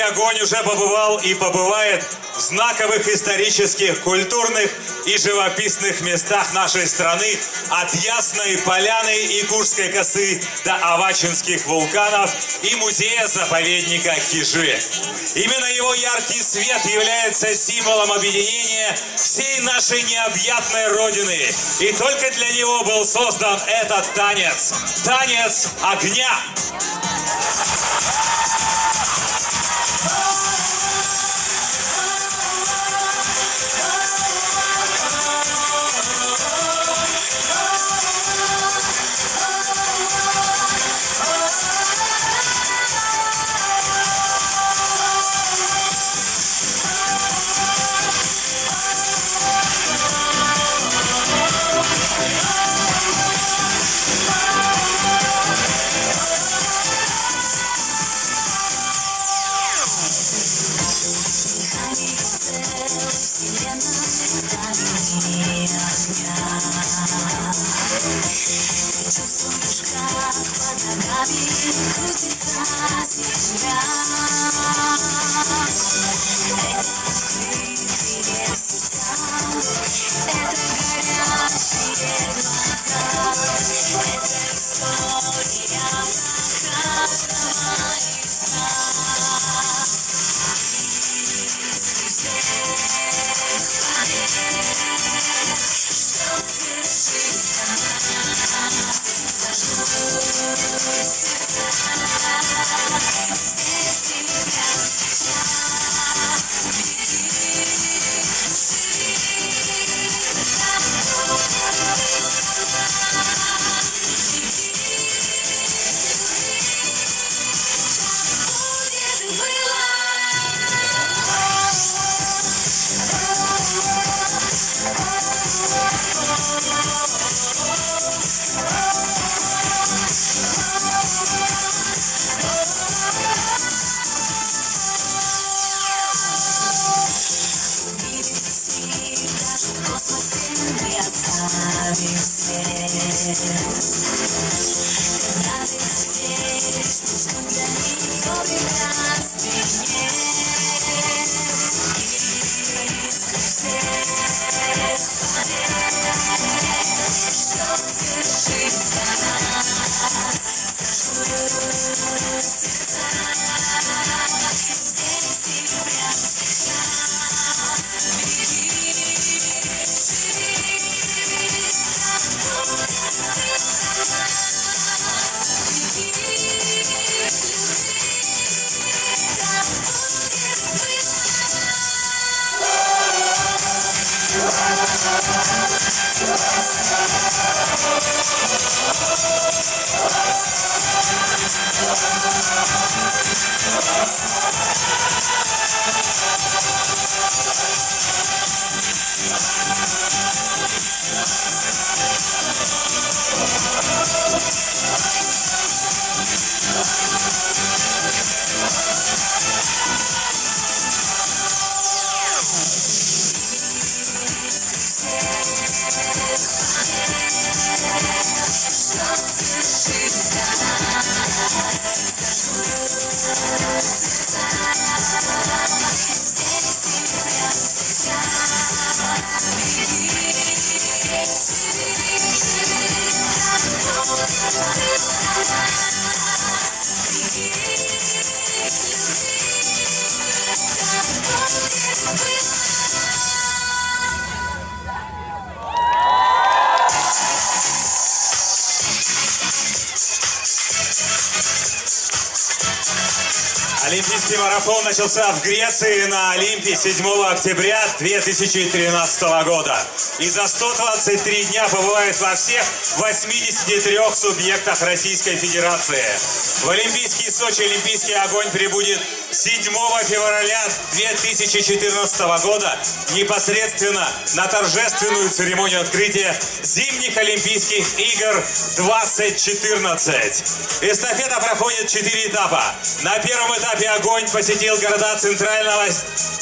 огонь уже побывал и побывает в знаковых исторических, культурных и живописных местах нашей страны от Ясной Поляны и Курской косы до Авачинских вулканов и музея-заповедника Кижи. Именно его яркий свет является символом объединения всей нашей необъятной Родины. И только для него был создан этот танец. Танец огня. Чувствуешь, как под ногами крутится земля Олимпийский марафон начался в Греции на Олимпе 7 октября 2013 года. И за 123 дня побывает во всех 83 субъектах Российской Федерации. В Олимпийский Сочи Олимпийский огонь прибудет 7 февраля 2014 года непосредственно на торжественную церемонию открытия зимних Олимпийских игр 2014. Эстафета проходит 4 этапа. На первом этапе огонь посетил города Центрального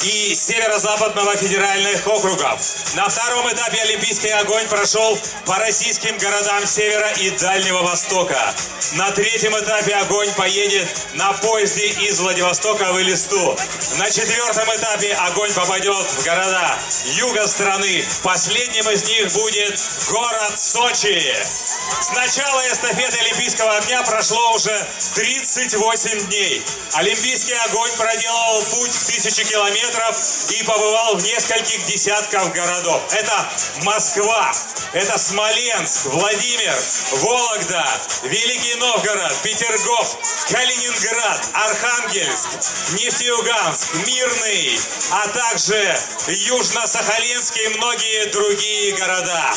и Северо-Западного федеральных округов. На втором этапе Олимпийский огонь прошел по российским городам Севера и Дальнего Востока. На третьем этапе огонь поедет на поезде из Владивостока соковый листу. На четвертом этапе огонь попадет в города юга страны. Последним из них будет город Сочи. С начала эстафеты Олимпийского дня прошло уже 38 дней. Олимпийский огонь проделал путь в тысячи километров и побывал в нескольких десятков городов. Это Москва, это Смоленск, Владимир, Вологда, Великий Новгород, Петергоф, Калининград, Архангельск, Нефтеюганск, Мирный, а также Южно-Сахалинск и многие другие города.